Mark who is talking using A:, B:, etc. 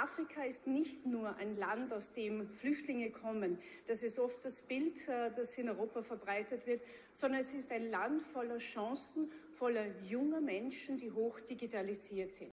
A: Afrika ist nicht nur ein Land, aus dem Flüchtlinge kommen. Das ist oft das Bild, äh, das in Europa verbreitet wird, sondern es ist ein Land voller Chancen, voller junger Menschen, die hoch digitalisiert sind.